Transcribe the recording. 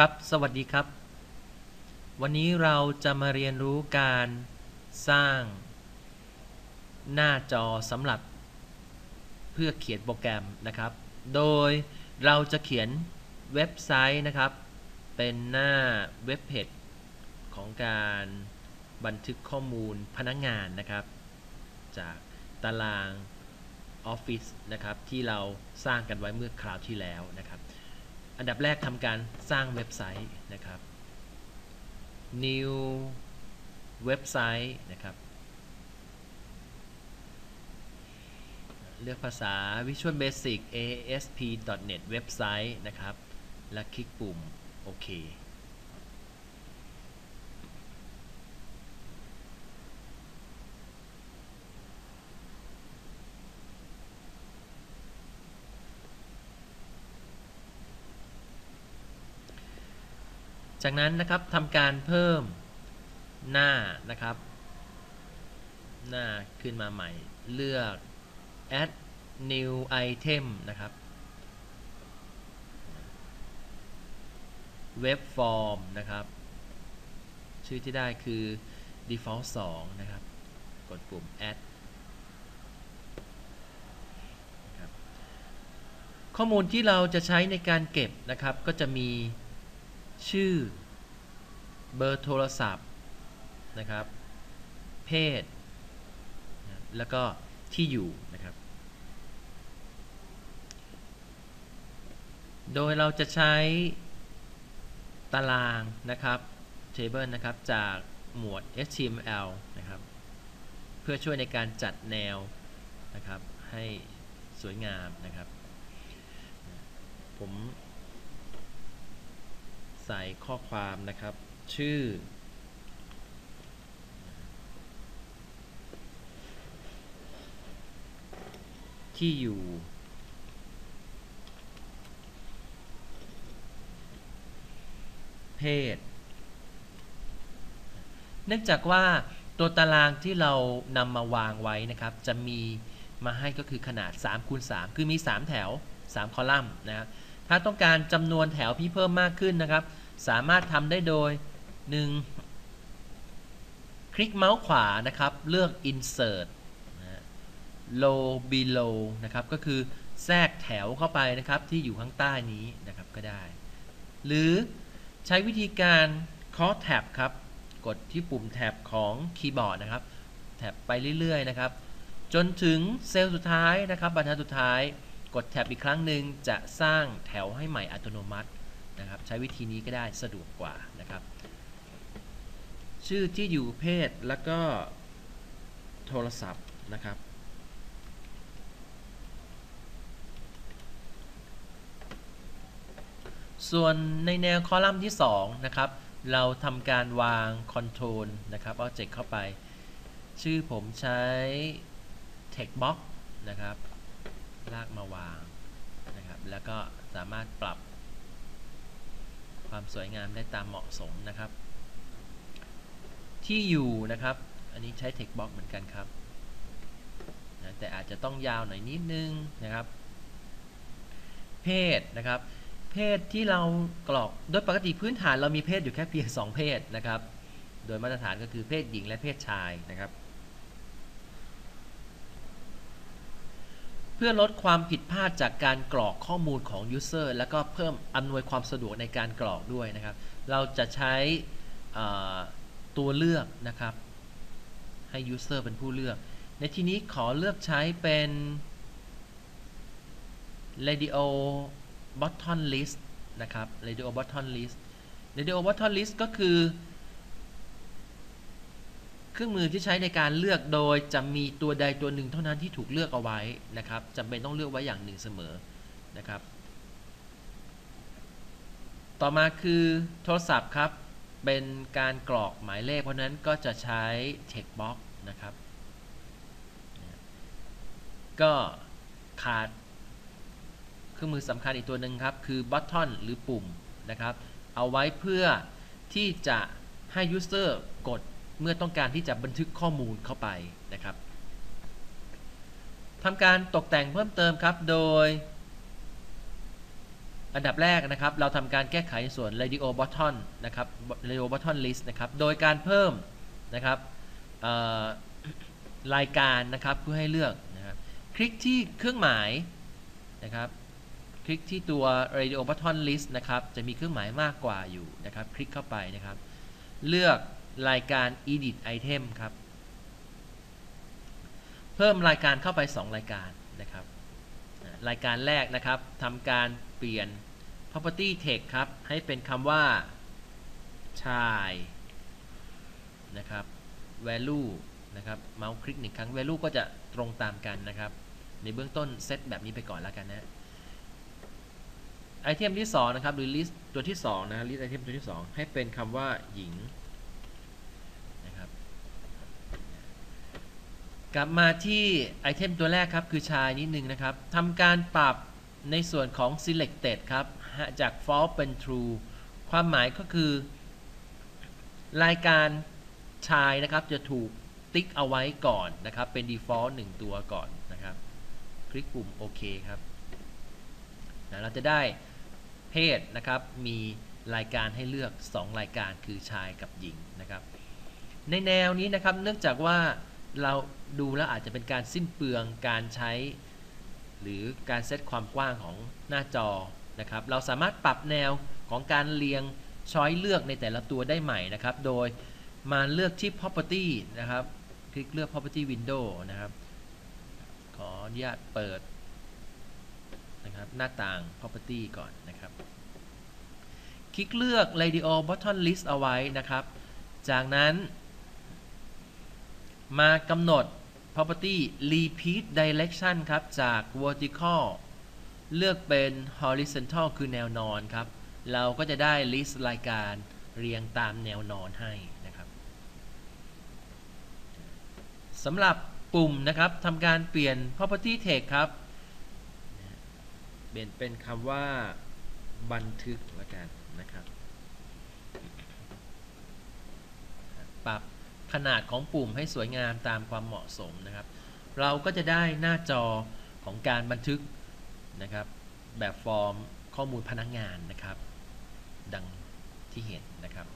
ครับ สวัสดีครับ วันนี้เราจะมาเรียนรู้การสร้าง หน้าจอสำหรับ เพื่อเขียนโปรแกรมนะครับ โดยเราจะเขียนเว็บไซต์นะครับ เป็นหน้าเว็บเพจของการบันทึกข้อมูลพนักงานนะครับ จากตารางออฟฟิศนะครับที่เราสร้างกันไว้เมื่อคราวที่แล้วนะครับ อันดับแรกทำการสร้างเว็บไซต์นะครับ new เว็บไซต์นะครับ เลือกภาษา Visual Basic ASP.NET เว็บไซต์นะครับ และคลิกปุ่มโอเค จากนั้นนะครับทำการเพิ่มหน้านะครับ หน้าขึ้นมาใหม่ เลือก add new item นะครับ web form นะครับ ชื่อที่ได้คือ default 2 นะครับ กดปุ่ม add ข้อมูลที่เราจะใช้ในการเก็บนะครับ ก็จะมี ชื่อ เบอร์โทรศัพท์นะครับ เพศ แล้วก็ที่อยู่นะครับ โดยเราจะใช้ตารางนะครับ table นะครับ จากหมวด HTML นะครับ เพื่อช่วยในการจัดแนวนะครับ ให้สวยงามนะครับ ผม ใส่ข้อความนะครับ ชื่อ ที่อยู่ เพศ เนื่องจากว่าตัวตารางที่เรานำมาวางไว้นะครับ จะมีมาให้ก็คือขนาด3คูณ3คือมี 3 แถว 3 คอลัมน์นะครับถ้าต้องการจำนวนแถวที่เพิ่มมากขึ้นนะครับ สามารถทำได้โดย 1. คลิกเมาส์ขวานะครับ เลือก insert low below นะครับ ก็คือแทรกแถวเข้าไปนะครับ ที่อยู่ข้างใต้นี้นะครับก็ได้ หรือใช้วิธีการ cross tab ครับ กดที่ปุ่มแท็บของคีย์บอร์ดนะครับ แท็บไปเรื่อย ๆ นะครับ จนถึงเซลล์สุดท้ายนะครับบรรทัดสุดท้าย กดแท็บอีกครั้งหนึ่งจะสร้างแถวให้ใหม่อัตโนมัติ นะครับ ใช้วิธีนี้ก็ได้สะดวกกว่านะครับ ชื่อที่อยู่เพศแล้วก็โทรศัพท์นะครับ ส่วนในแนวคอลัมน์ที่ 2 นะครับ เราทำการวางคอนโทรลนะครับเอาเจกเข้าไป ชื่อผมใช้ text box นะครับ ลากมาวางนะครับ แล้วก็สามารถปรับ ความสวยงามได้ตามเหมาะสมนะครับ ที่อยู่นะครับ อันนี้ใช้ text box เหมือนกันครับนะแต่อาจจะต้องยาวหน่อยนิดนึงนะครับ เพศนะครับ เพศที่เรากรอกโดยปกติพื้นฐานเรามีเพศอยู่แค่เพียง2เพศนะครับ โดยมาตรฐานก็คือเพศหญิงและเพศชายนะครับ เพื่อลดความผิดพลาดจากการกรอกข้อมูลของ User แล้วก็เพิ่มอำนวยความสะดวกในการกรอกด้วยนะครับ เราจะใช้ตัวเลือกนะครับ ให้ User เป็นผู้เลือก ในที่นี้ขอเลือกใช้เป็น radio button list นะครับ radio button list radio button list ก็คือ เครื่องมือที่ใช้ในการเลือกโดยจะมีตัวใดตัวหนึ่งเท่านั้นที่ถูกเลือกเอาไว้นะครับจำเป็นต้องเลือกไว้อย่างหนึ่งเสมอนะครับ ต่อมาคือโทรศัพท์ครับ เป็นการกรอกหมายเลขเพราะนั้นก็จะใช้ text box นะครับ ก็ขาดเครื่องมือสำคัญอีกตัวหนึ่งครับ คือ button หรือปุ่มนะครับ เอาไว้เพื่อที่จะให้ user กด เมื่อต้องการที่จะบันทึกข้อมูลเข้าไปนะครับทำการตกแต่งเพิ่มเติมครับ โดย อันดับแรกนะครับ เราทำการแก้ไขส่วน radio button นะครับ radio button list นะครับ โดยการเพิ่มนะครับรายการนะครับเพื่อให้เลือกนะครับ คลิกที่เครื่องหมายนะครับ คลิกที่ตัว radio button list นะครับ จะมีเครื่องหมายมากกว่าอยู่นะครับ คลิกเข้าไปนะครับ เลือก รายการ edit item ครับ เพิ่มรายการเข้าไป 2 รายการนะครับ รายการแรกนะครับทำการเปลี่ยน property text ครับ ให้เป็นคำว่า ชายนะครับ value นะครับ เมาส์คลิกหนึ่งครั้ง value ก็จะตรงตามกันนะครับ ในเบื้องต้นเซตแบบนี้ไปก่อนแล้วกันนะไอเทมที่2นะครับหรือ list ตัวที่2นะ list ไอเทมตัวที่ 2 ให้เป็นคำว่าหญิงนะครับ กลับมาที่ไอเทมตัวแรกครับ คือชายนิดนึงนะครับทำการปรับในส่วนของ selected ครับ จาก false เป็น true ความหมายก็คือ รายการชายนะครับจะถูกติ๊กเอาไว้ก่อนนะครับ เป็น default 1 ตัวก่อนนะครับ คลิกปุ่มโอเคครับนะเราจะได้เพศนะครับ มีรายการให้เลือก 2 รายการคือชายกับหญิงนะครับ ในแนวนี้นะครับเนื่องจากว่า เราดูแล้วอาจจะเป็นการสิ้นเปลืองการใช้ หรือการเซตความกว้างของหน้าจอนะครับ เราสามารถปรับแนวของการเรียงช้อยเลือกในแต่ละตัวได้ใหม่นะครับ โดยมาเลือกที่ property นะครับ คลิกเลือก property window นะครับ ขออนุญาตเปิดนะครับหน้าต่าง property ก่อนนะครับ คลิกเลือก radio button list เอาไว้นะครับ จากนั้น มากำหนด property repeat direction ครับ จาก vertical เลือกเป็น horizontal คือแนวนอนครับ เราก็จะได้ list รายการเรียงตามแนวนอนให้นะครับสำหรับปุ่มนะครับทำการเปลี่ยน property text ครับ เปลี่ยนเป็นคำว่าบันทึกแล้วกันนะครับ ปรับ ขนาดของปุ่มให้สวยงามตามความเหมาะสมนะครับ เราก็จะได้หน้าจอของการบันทึกนะครับ แบบฟอร์มข้อมูลพนักงานนะครับ ดังที่เห็นนะครับ